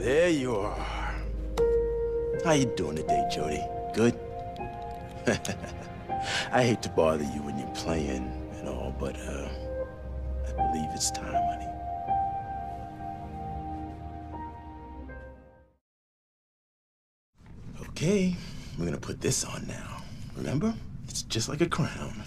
there you are. How you doing today, Jodie? Good? I hate to bother you when you're playing and all, but uh, I believe it's time, honey. Okay, we're gonna put this on now. Remember? It's just like a crown.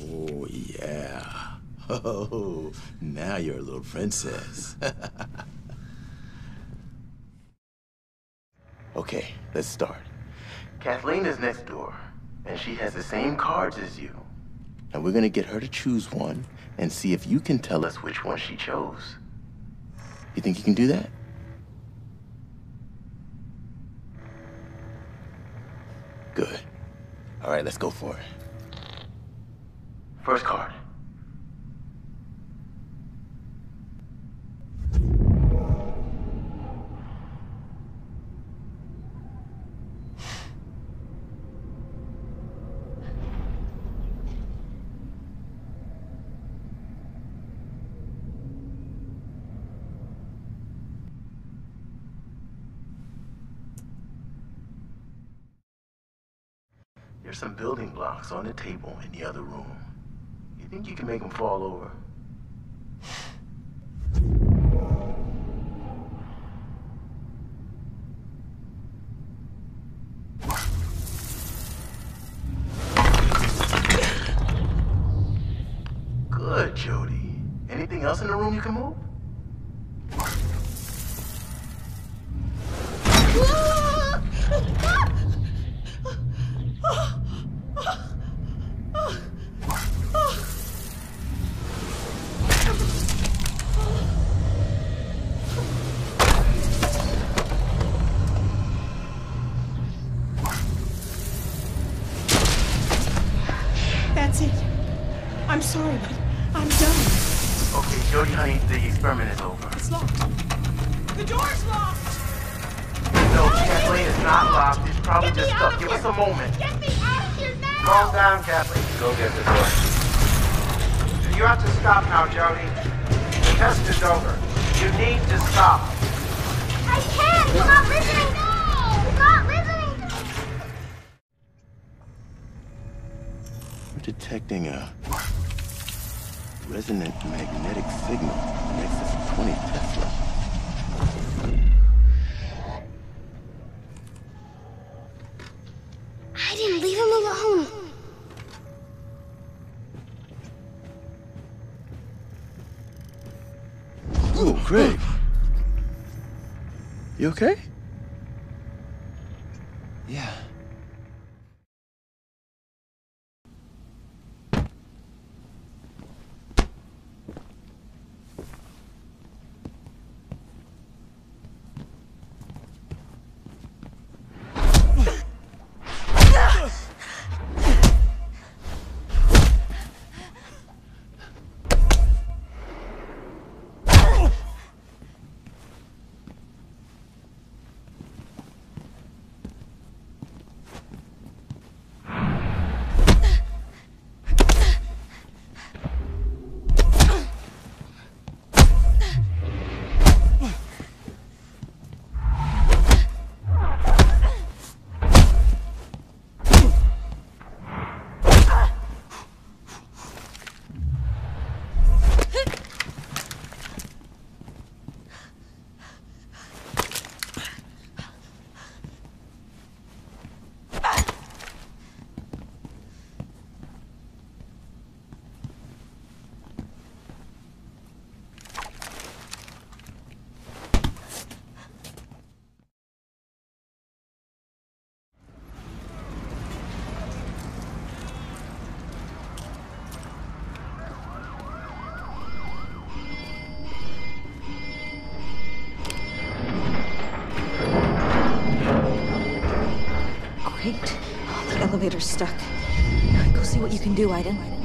Oh, yeah. Oh, now you're a little princess. okay, let's start. Kathleen is next door, and she has the same cards as you. And we're gonna get her to choose one and see if you can tell us which one she chose. You think you can do that? Good. All right, let's go for it. First card. There's some building blocks on the table in the other room. You think you can make them fall over? Good, Jodie. Anything else in the room you can move? That's it. I'm sorry, but I'm done. Okay, Jodie, honey, the experiment is over. It's locked. The door's locked! No, Kathleen, it's not locked. It's probably just stuck. Give here. us a moment. Get me out of here now! Calm down, Kathleen. Go get the door. You have to stop now, Jodie. The test is over. You need to stop. I can't! He's not listening! No! He's not listening! We're detecting a resonant magnetic signal in excess of 20 Tesla. I didn't leave him alone. Oh, Craig. You okay? Great. Oh, the elevator's stuck. Go see what you can do, Aiden.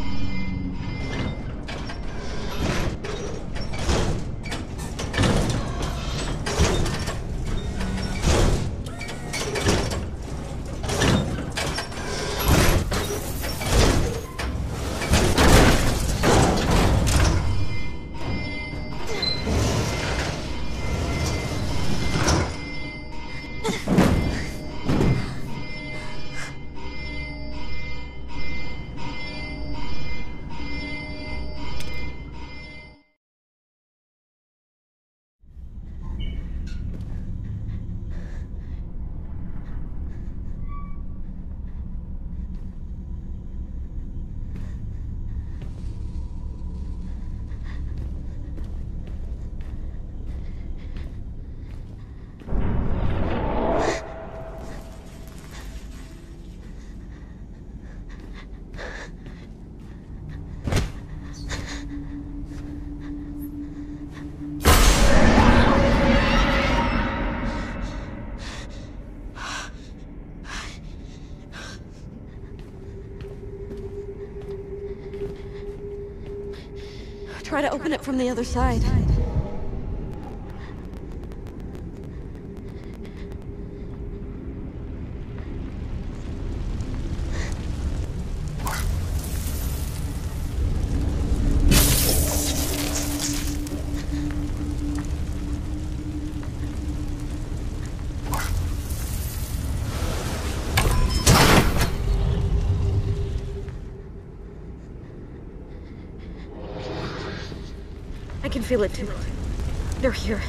Try to open it from the other side. Feel it too. They're here.